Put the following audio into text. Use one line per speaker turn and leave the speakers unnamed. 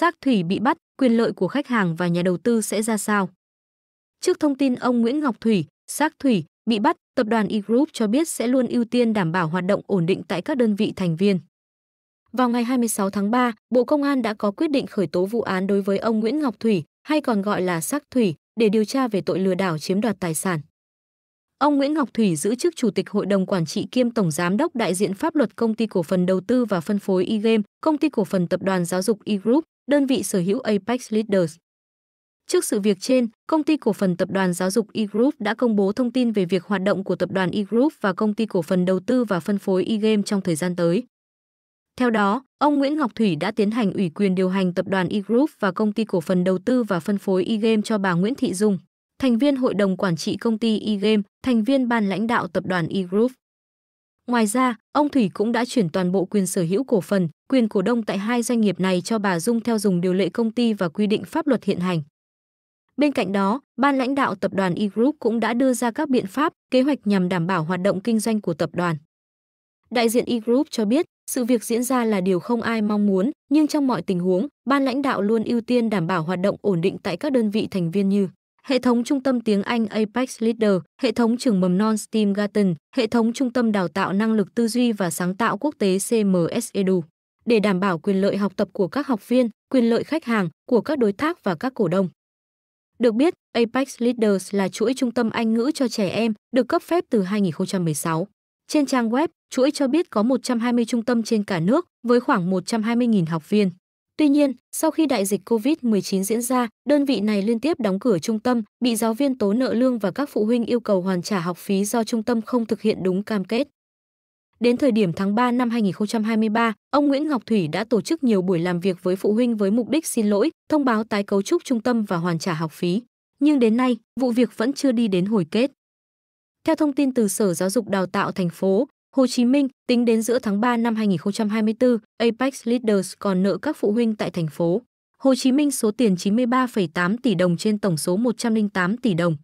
Xác Thủy bị bắt, quyền lợi của khách hàng và nhà đầu tư sẽ ra sao? Trước thông tin ông Nguyễn Ngọc Thủy, Xác Thủy bị bắt, tập đoàn E Group cho biết sẽ luôn ưu tiên đảm bảo hoạt động ổn định tại các đơn vị thành viên. Vào ngày 26 tháng 3, Bộ Công an đã có quyết định khởi tố vụ án đối với ông Nguyễn Ngọc Thủy, hay còn gọi là Sắc Thủy, để điều tra về tội lừa đảo chiếm đoạt tài sản. Ông Nguyễn Ngọc Thủy giữ chức Chủ tịch Hội đồng Quản trị kiêm Tổng Giám đốc đại diện pháp luật Công ty Cổ phần Đầu tư và Phân phối E-Game, Công ty Cổ phần Tập đoàn Giáo dục E-Group, đơn vị sở hữu Apex Leaders. Trước sự việc trên, Công ty Cổ phần Tập đoàn Giáo dục E-Group đã công bố thông tin về việc hoạt động của Tập đoàn E-Group và Công ty Cổ phần Đầu tư và Phân phối E-Game trong thời gian tới. Theo đó, ông Nguyễn Ngọc Thủy đã tiến hành ủy quyền điều hành tập đoàn E-Group và công ty cổ phần đầu tư và phân phối E-Game cho bà Nguyễn Thị Dung, thành viên hội đồng quản trị công ty E-Game, thành viên ban lãnh đạo tập đoàn E-Group. Ngoài ra, ông Thủy cũng đã chuyển toàn bộ quyền sở hữu cổ phần, quyền cổ đông tại hai doanh nghiệp này cho bà Dung theo dùng điều lệ công ty và quy định pháp luật hiện hành. Bên cạnh đó, ban lãnh đạo tập đoàn E-Group cũng đã đưa ra các biện pháp, kế hoạch nhằm đảm bảo hoạt động kinh doanh của tập đoàn. Đại diện E-Group cho biết, sự việc diễn ra là điều không ai mong muốn, nhưng trong mọi tình huống, ban lãnh đạo luôn ưu tiên đảm bảo hoạt động ổn định tại các đơn vị thành viên như hệ thống trung tâm tiếng Anh Apex Leader, hệ thống trường mầm non STEAM Garden, hệ thống trung tâm đào tạo năng lực tư duy và sáng tạo quốc tế CMS Edu. Để đảm bảo quyền lợi học tập của các học viên, quyền lợi khách hàng, của các đối tác và các cổ đông. Được biết, Apex Leaders là chuỗi trung tâm Anh ngữ cho trẻ em, được cấp phép từ 2016. Trên trang web, chuỗi cho biết có 120 trung tâm trên cả nước với khoảng 120.000 học viên. Tuy nhiên, sau khi đại dịch COVID-19 diễn ra, đơn vị này liên tiếp đóng cửa trung tâm, bị giáo viên tố nợ lương và các phụ huynh yêu cầu hoàn trả học phí do trung tâm không thực hiện đúng cam kết. Đến thời điểm tháng 3 năm 2023, ông Nguyễn Ngọc Thủy đã tổ chức nhiều buổi làm việc với phụ huynh với mục đích xin lỗi, thông báo tái cấu trúc trung tâm và hoàn trả học phí. Nhưng đến nay, vụ việc vẫn chưa đi đến hồi kết. Theo thông tin từ Sở Giáo dục Đào tạo thành phố, Hồ Chí Minh, tính đến giữa tháng 3 năm 2024, Apex Leaders còn nợ các phụ huynh tại thành phố Hồ Chí Minh số tiền 93,8 tỷ đồng trên tổng số 108 tỷ đồng.